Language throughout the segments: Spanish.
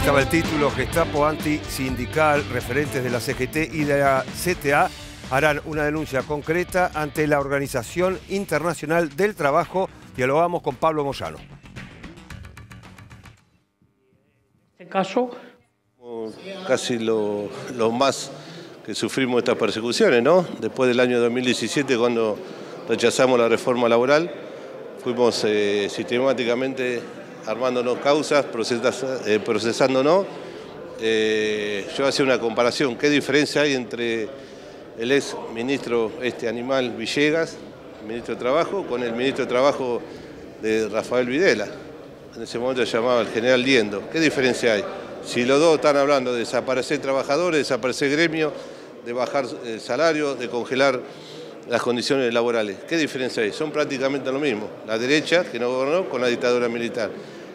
estaba el título, Gestapo antisindical, referentes de la CGT y de la CTA harán una denuncia concreta ante la Organización Internacional del Trabajo. Dialogamos con Pablo Moyano. En este caso... Casi lo, más que sufrimos estas persecuciones, ¿no? Después del año 2017, cuando rechazamos la reforma laboral, fuimos eh, sistemáticamente armándonos causas, eh, procesándonos. Eh, yo hacía una comparación, ¿qué diferencia hay entre el ex ministro este animal Villegas, ministro de Trabajo, con el ministro de Trabajo de Rafael Videla? En ese momento se llamaba el general Liendo. ¿Qué diferencia hay? Si los dos están hablando de desaparecer trabajadores, desaparecer gremios, de bajar el salario, de congelar las condiciones laborales. ¿Qué diferencia hay? Son prácticamente lo mismo. La derecha, que no gobernó, con la dictadura militar.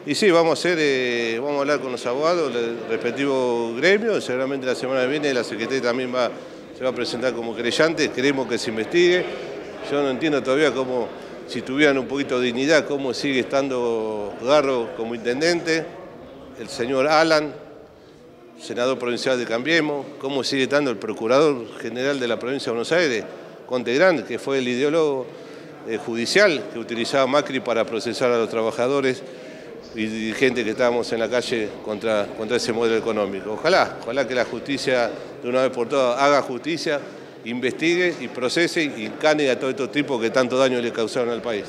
Y sí, vamos a hacer, eh, vamos a hablar con los abogados del respectivo gremio, seguramente la semana que viene la Secretaría también va, se va a presentar como creyente, queremos que se investigue. Yo no entiendo todavía cómo, si tuvieran un poquito de dignidad, cómo sigue estando Garro como intendente, el señor Alan, senador provincial de Cambiemos, cómo sigue estando el procurador general de la provincia de Buenos Aires, Conte Grande, que fue el ideólogo eh, judicial que utilizaba Macri para procesar a los trabajadores y gente que estábamos en la calle contra, contra ese modelo económico. Ojalá, ojalá que la justicia de una vez por todas haga justicia, investigue y procese y cane a todos estos tipos que tanto daño le causaron al país.